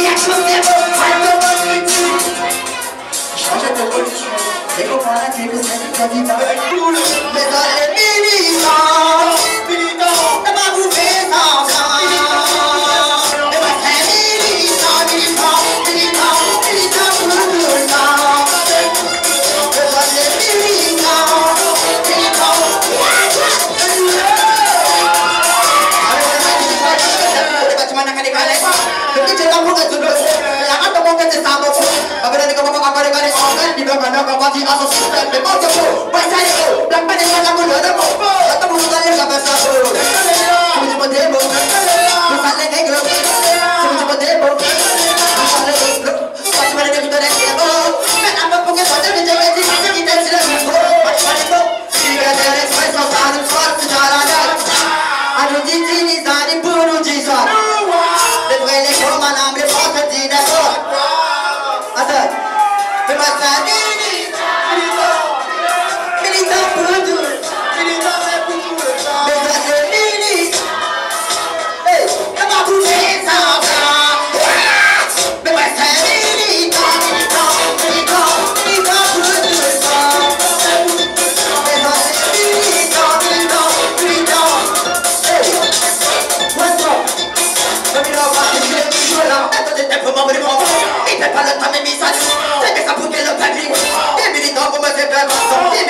우리 약속대로 반동을 잊지 저녁에 올지 내가 바라 되고 사는 건이 나의 꿈을 muka juga Jangan temu ke sesama Apabila di kamu kamu dengan Kan di bawah nama Wajib asal sudah Di bawah jauh Baik saya Belakang pada dengan kamu Ada mau Let me know about the you know, the it's a I'm. Porque ele é pega igual. E me dá como é.